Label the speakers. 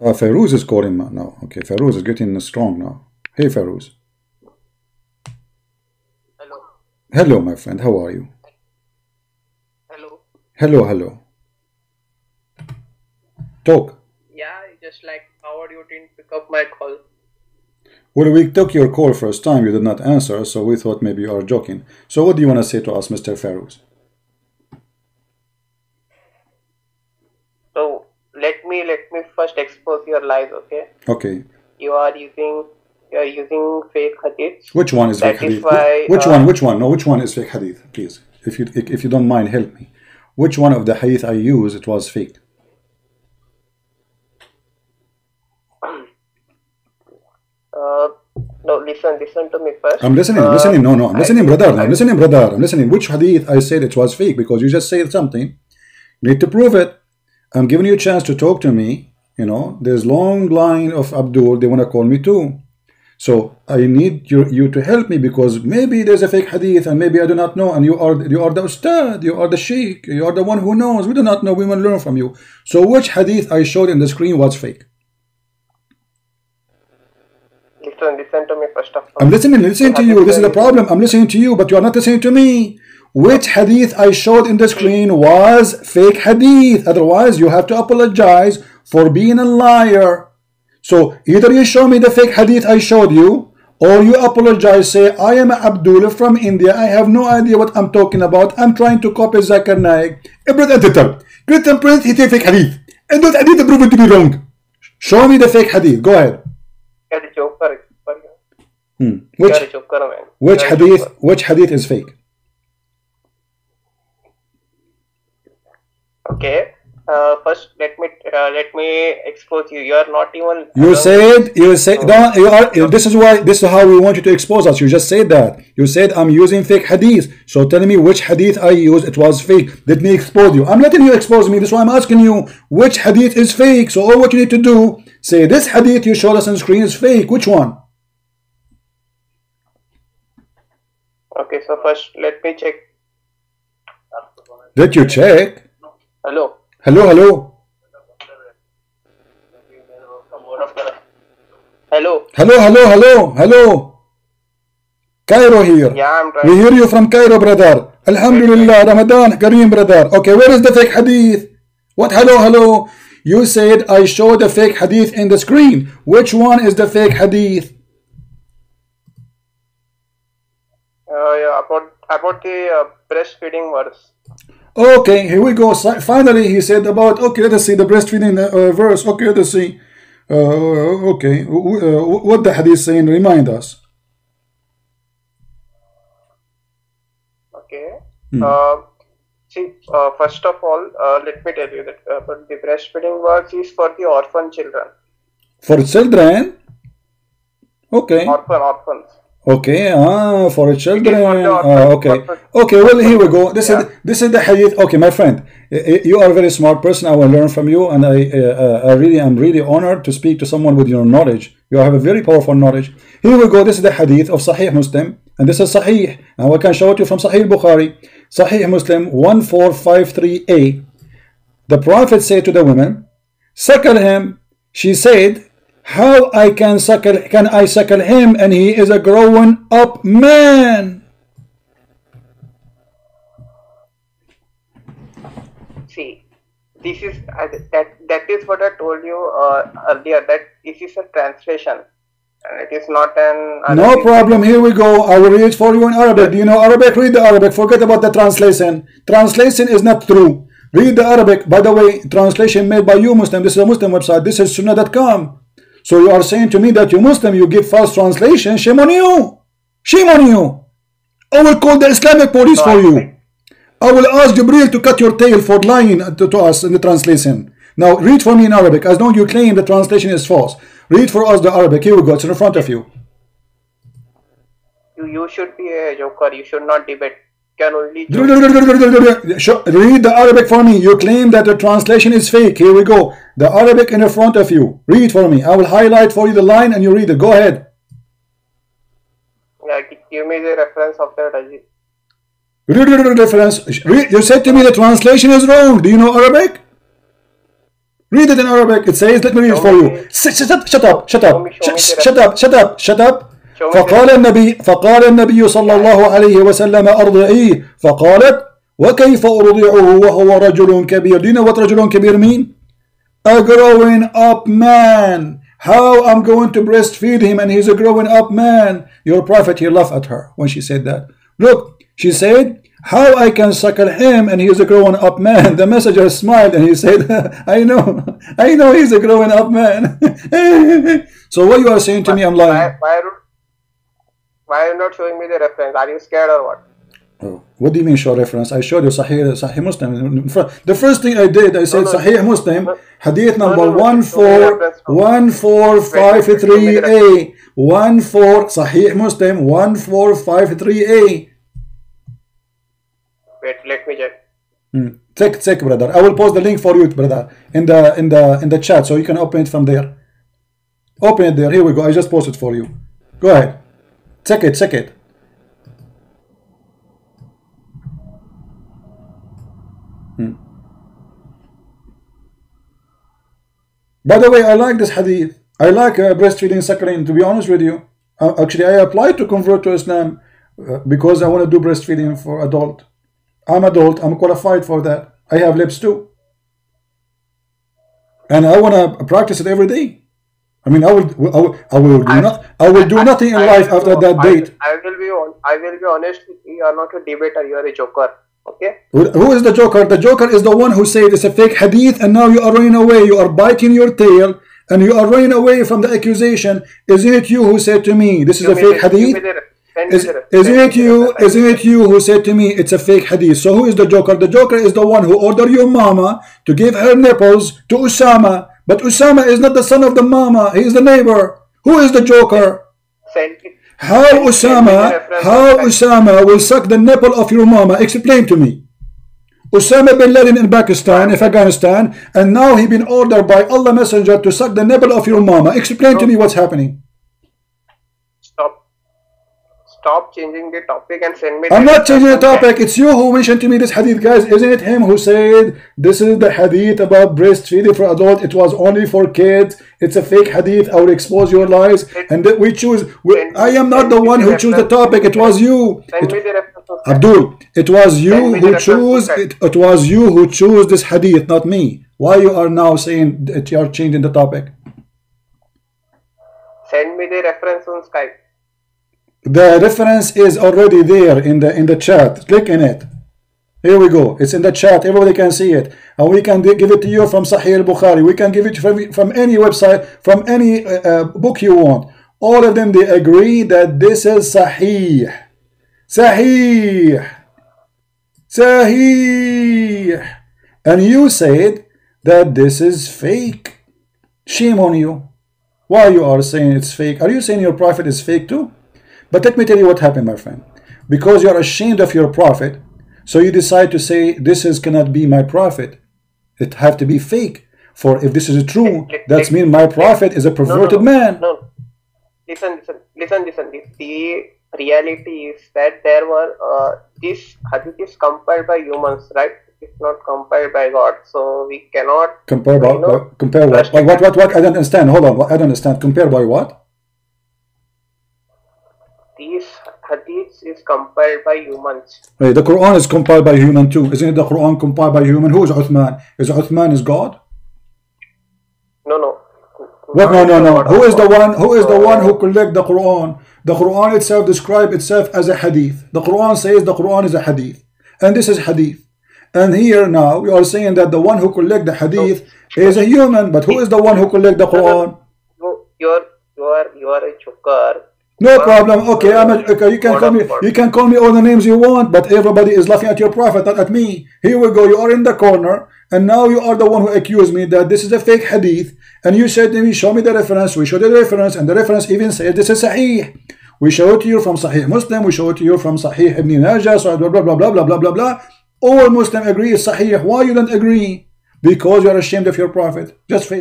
Speaker 1: Uh, Feroz is calling now. Okay, Feroz is getting strong now. Hey, Feroz.
Speaker 2: Hello.
Speaker 1: Hello, my friend. How are you?
Speaker 2: Hello.
Speaker 1: Hello, hello. Talk.
Speaker 2: Yeah, just like how are you didn't pick up my call.
Speaker 1: Well, we took your call first time. You did not answer, so we thought maybe you are joking. So, what do you want to say to us, Mr. Feroz?
Speaker 2: So let me let me first expose your lies, okay?
Speaker 1: Okay.
Speaker 2: You are using you are using fake hadiths.
Speaker 1: Which one is
Speaker 2: That
Speaker 1: fake
Speaker 2: is
Speaker 1: hadith?
Speaker 2: why,
Speaker 1: which
Speaker 2: uh,
Speaker 1: one? Which one? No, which one is fake hadith? Please, if you if you don't mind, help me. Which one of the hadith I use it was fake?
Speaker 2: Uh, no, listen, listen to me first.
Speaker 1: I'm listening. I'm
Speaker 2: Uh,
Speaker 1: listening. No, no, I'm listening, brother.
Speaker 2: I-
Speaker 1: I'm listening, brother. I'm listening. Which hadith I said it was fake because you just said something. You need to prove it. I'm giving you a chance to talk to me. You know, there's long line of Abdul. They want to call me too. So I need you you to help me because maybe there's a fake hadith and maybe I do not know. And you are you are the ustad. You are the sheikh. You are the one who knows. We do not know. We want to learn from you. So which hadith I showed in the screen was fake?
Speaker 2: Listen, listen to me first of all.
Speaker 1: I'm listening, listening to you. This is the problem. I'm listening to you, but you are not listening to me. Which hadith I showed in the screen was fake hadith. Otherwise, you have to apologize for being a liar. So either you show me the fake hadith I showed you, or you apologize, say, I am Abdullah from India. I have no idea what I'm talking about. I'm trying to copy Zakir Naik. Ibrat editor. Great print, he fake hadith. And that hadith proven to be wrong. Show me the fake hadith. Go ahead. Hmm. Which
Speaker 2: a joker, man.
Speaker 1: which hadith which hadith is fake?
Speaker 2: Okay. Uh, first, let me uh, let me expose you. You are not even.
Speaker 1: You said you said no, you are this is why this is how we want you to expose us. You just said that. You said I'm using fake hadith. So tell me which hadith I use, it was fake. Let me expose you. I'm letting you expose me. That's why I'm asking you which hadith is fake. So all what you need to do, say this hadith you showed us on screen is fake. Which one?
Speaker 2: Okay, so first let me check.
Speaker 1: Did you check?
Speaker 2: Hello.
Speaker 1: Hello, hello.
Speaker 2: Hello.
Speaker 1: Hello, hello, hello, hello. Cairo here.
Speaker 2: Yeah, I'm
Speaker 1: We hear you from Cairo, brother. Alhamdulillah, Ramadan Kareem, brother. Okay, where is the fake hadith? What? Hello, hello. You said I showed the fake hadith in the screen. Which one is the fake hadith?
Speaker 2: Uh, yeah, about about the uh, breastfeeding verse.
Speaker 1: Okay, here we go. Si- Finally, he said about, okay, let us see the breastfeeding uh, verse. Okay, let us see. Uh, okay, uh, what the hadith saying? Remind us.
Speaker 2: Okay.
Speaker 1: Hmm.
Speaker 2: Uh, see, uh, first of all, uh, let me tell you that uh, but the breastfeeding verse is for the orphan children,
Speaker 1: For children? Okay.
Speaker 2: orphan orphans.
Speaker 1: Okay, ah, for children.
Speaker 2: for the
Speaker 1: Ah, okay, okay. Well, here we go. This
Speaker 2: Yeah.
Speaker 1: is this is the hadith. Okay, my friend, you are a very smart person. I will learn from you, and I, uh, uh, I really am really honored to speak to someone with your knowledge. You have a very powerful knowledge. Here we go. This is the hadith of Sahih Muslim, and this is Sahih. Now I can show it you from Sahih Bukhari, Sahih Muslim one four five three a. The Prophet said to the woman, "Suckle him." She said, "How I can suckle? Can I suckle him? And he is a grown-up man."
Speaker 2: See, this is uh, that that is what I told you uh, earlier. That this is a translation, and it is not an.
Speaker 1: No problem. Here we go. I will read it for you in Arabic. Do you know Arabic? Read the Arabic. Forget about the translation. Translation is not true. Read the Arabic. By the way, translation made by you Muslim. This is a Muslim website. This is Sunnah.com. So you are saying to me that you Muslim, you give false translation. Shame on you. Shame on you. I will call the Islamic police for you. I will ask Jibril to cut your tail for lying to, to us in the translation. Now read for me in Arabic. As long you claim the translation is false. Read for us the Arabic. Here we go. It's in front of you.
Speaker 2: You, you should be a joker. You should not debate. You can only.
Speaker 1: Read the Arabic for me. You claim that the translation is fake. Here we go. The Arabic in the front of you. Read for me. I will highlight for you the line and you read it. Go ahead.
Speaker 2: Yeah, give me the reference of that.
Speaker 1: Read the reference. Read. You said to me the translation is wrong. Do you know Arabic? Read it in Arabic. It says, let me read it for you. Shut, shut up, shut up, shut up, shut, shut up, shut up, shut up. فقال النبي فقال النبي صلى الله عليه وسلم أرضعيه فقالت وكيف أرضعه وهو رجل كبير Do you know what رجل كبير mean? A growing up man. How I'm going to breastfeed him and he's a growing up man. Your prophet, he laughed at her when she said that. Look, she said, how I can suckle him and he's a grown up man. The messenger smiled and he said, I know, I know he's a growing up man. so what you are saying to me, I'm lying.
Speaker 2: Why, are you not showing me the reference? Are you scared or what?
Speaker 1: Oh, what do you mean show reference? I showed you Sahih, Sahih Muslim. The first thing I did, I said
Speaker 2: No, no.
Speaker 1: Sahih Muslim, Hadith number
Speaker 2: no, no.
Speaker 1: one four one four five three a one four Sahih Muslim one four five three a.
Speaker 2: Wait, let me check. Hmm.
Speaker 1: Check, check, brother. I will post the link for you, brother, in the in the in the chat, so you can open it from there. Open it there. Here we go. I just posted for you. Go ahead. Check it. Check it. Hmm. By the way, I like this hadith. I like uh, breastfeeding, suckling. To be honest with you, uh, actually, I applied to convert to Islam uh, because I want to do breastfeeding for adult. I'm adult. I'm qualified for that. I have lips too, and I want to practice it every day. I mean, I will, I will, I will do not, I will do nothing in
Speaker 2: I
Speaker 1: life after that
Speaker 2: I-
Speaker 1: date.
Speaker 2: I will be on, I will be honest you. You are not a debater. You are a joker. Okay.
Speaker 1: Who is the joker? The joker is the one who said it's a fake hadith, and now you are running away. You are biting your tail, and you are running away from the accusation. Isn't it you who said to me, "This is
Speaker 2: Show
Speaker 1: a fake
Speaker 2: me
Speaker 1: hadith"?
Speaker 2: the re- send me
Speaker 1: Is, isn't it you? Isn't it you who said to me it's a fake hadith? So who is the joker? The joker is the one who ordered your mama to give her nipples to Usama, but Usama is not the son of the mama. He is the neighbor. Who is the joker? How Usama? How. Usama will suck the nipple of your mama? Explain to me. Osama bin Laden in Pakistan, if Afghanistan, and now he been ordered by Allah Messenger to suck the nipple of your mama. Explain to me what's happening.
Speaker 2: Stop. Changing the topic and send me.
Speaker 1: I'm not changing the topic. It's you who mentioned to me this hadith, guys. Isn't it him who said this is the hadith about breastfeeding for adult? It was only for kids. It's a fake hadith. I will expose your lies, and we choose. We, I am not the one who chose the topic. It was you.
Speaker 2: Send
Speaker 1: It-
Speaker 2: me the reference.
Speaker 1: Abdul, it was you who chose it, it was you who chose this hadith, not me. Why you are now saying that you are changing the topic?
Speaker 2: Send me the reference on Skype.
Speaker 1: The reference is already there in the in the chat. Click in it. Here we go. It's in the chat. Everybody can see it, and we can give it to you from Sahih al-Bukhari. We can give it from from any website, from any uh, uh, book you want. All of them they agree that this is Sahih. Sahih. Sahih. And you said that this is fake. Shame on you. Why you are saying it's fake? Are you saying your prophet is fake too? But let me tell you what happened, my friend. Because you are ashamed of your prophet, so you decide to say this is cannot be my prophet. It have to be fake. For if this is true, that means my prophet is a
Speaker 2: No, no,
Speaker 1: perverted
Speaker 2: no,
Speaker 1: man.
Speaker 2: No. Listen, listen, listen, listen. The, reality is that there were uh, this hadith is compiled by humans, right? It's not compiled by God, so we cannot
Speaker 1: Compare by, by- compare what? By what? What? What? I don't understand. Hold on. I don't understand. Compare by what?
Speaker 2: These hadiths is compiled by humans.
Speaker 1: Wait, the Quran is compiled by human too. Isn't it the Quran compiled by human? Who is Uthman? Is Uthman is God?
Speaker 2: No, no.
Speaker 1: What? No, no, no. Who is the one? Who is the one who collect the Quran? The Quran itself describe itself as a hadith. The Quran says the Quran is a hadith, and this is hadith. And here now we are saying that the one who collect the hadith is a human, but who is the one who collect the Quran?
Speaker 2: You, you're you are you are a joker.
Speaker 1: No problem. Okay, I'm a, okay. You can call me. You can call me all the names you want, but everybody is laughing at your prophet, not at me. Here we go. You are in the corner, and now you are the one who accused me that this is a fake hadith, and you said to me, "Show me the reference." We showed the reference, and the reference even said this is Sahih. We show it to you from Sahih Muslim. We show it to you from Sahih Ibn Majah. So blah blah blah blah blah blah blah blah. All Muslim agree it's Sahih. Why you don't agree? Because you are ashamed of your prophet. Just face.